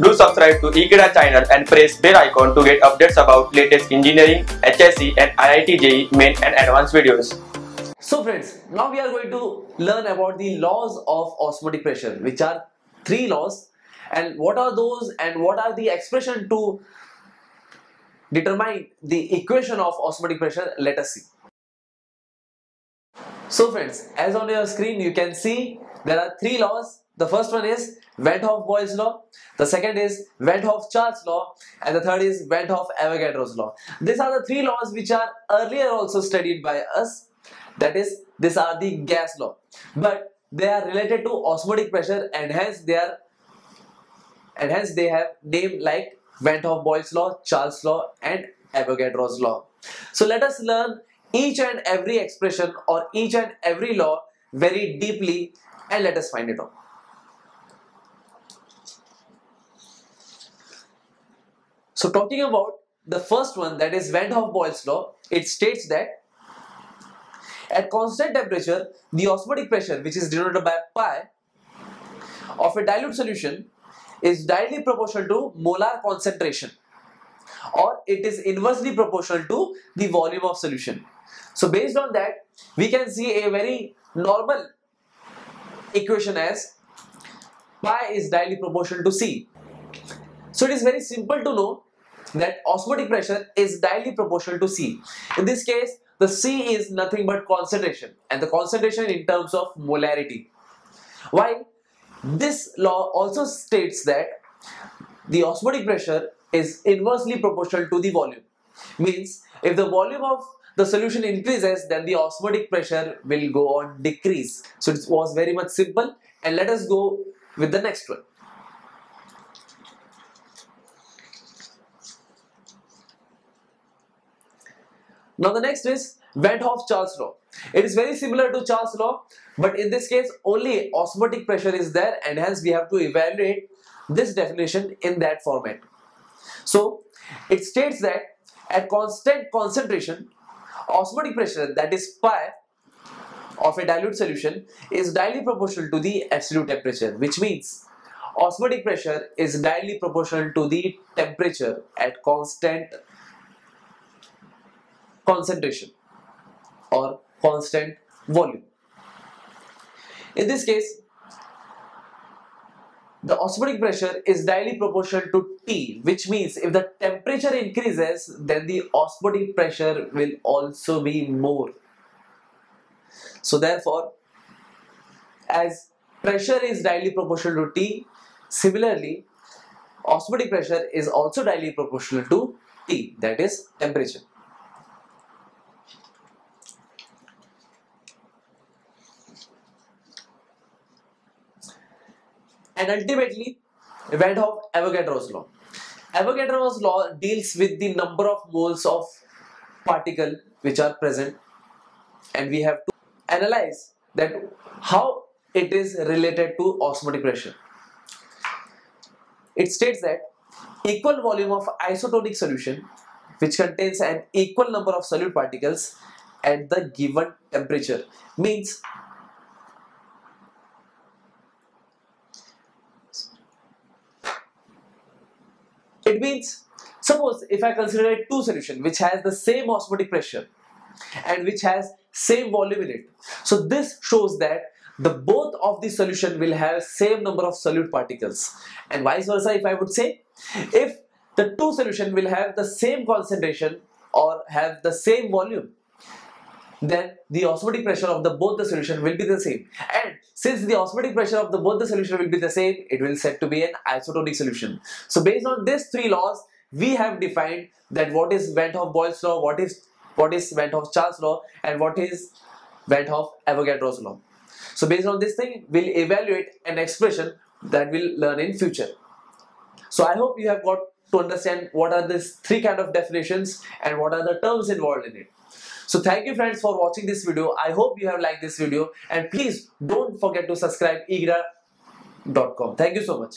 Do subscribe to Ekeeda channel and press bell icon to get updates about latest engineering, HSC and IIT JEE main and advanced videos. So friends, now we are going to learn about the laws of osmotic pressure which are three laws and what are those and what are the expression to determine the equation of osmotic pressure let us see. So friends, as on your screen you can see there are three laws. The first one is Van Hoff-Boyle's law, the second is Van Hoff-Charles law and the third is Van Hoff-Avogadro's law. These are the three laws which are earlier also studied by us that is these are the gas law but they are related to osmotic pressure and hence they are and hence they have name like Van Hoff-Boyle's law, Charles law and Avogadro's law. So let us learn each and every expression or each and every law very deeply and let us find it out. So talking about the first one that is Van Hoff-Boyle's law, it states that at constant temperature, the osmotic pressure which is denoted by pi of a dilute solution is directly proportional to molar concentration or it is inversely proportional to the volume of solution. So based on that, we can see a very normal equation as pi is directly proportional to C. So it is very simple to know that osmotic pressure is directly proportional to C. In this case, the C is nothing but concentration and the concentration in terms of molarity. While this law also states that the osmotic pressure is inversely proportional to the volume. Means if the volume of the solution increases then the osmotic pressure will go on decrease. So it was very much simple and let us go with the next one. Now the next is Van Hoff-Charles law. It is very similar to Charles law but in this case only osmotic pressure is there and hence we have to evaluate this definition in that format. So it states that at constant concentration osmotic pressure that is pi of a dilute solution is directly proportional to the absolute temperature which means osmotic pressure is directly proportional to the temperature at constant concentration or constant volume. In this case, the osmotic pressure is directly proportional to T which means if the temperature increases then the osmotic pressure will also be more. So therefore, as pressure is directly proportional to T, similarly osmotic pressure is also directly proportional to T that is temperature. And ultimately Van Hoff Avogadro's law. Avogadro's law deals with the number of moles of particle which are present and we have to analyze that how it is related to osmotic pressure. It states that equal volume of isotonic solution which contains an equal number of solute particles at the given temperature means It means, suppose if I consider two solution which has the same osmotic pressure and which has same volume in it. So this shows that the both of the solution will have same number of solute particles and vice versa if I would say if the two solution will have the same concentration or have the same volume then the osmotic pressure of the both the solution will be the same. And since the osmotic pressure of the both the solution will be the same it will set to be an isotonic solution. So based on these three laws we have defined that what is Van Hoff-Boyle's law what is what is Van Hoff-Charles law and what is Van Hoff-Avogadro's law. So based on this thing we'll evaluate an expression that we'll learn in future. So I hope you have got to understand what are these three kind of definitions and what are the terms involved in it so thank you friends for watching this video. I hope you have liked this video and please don't forget to subscribe ekeeda.com. Thank you so much.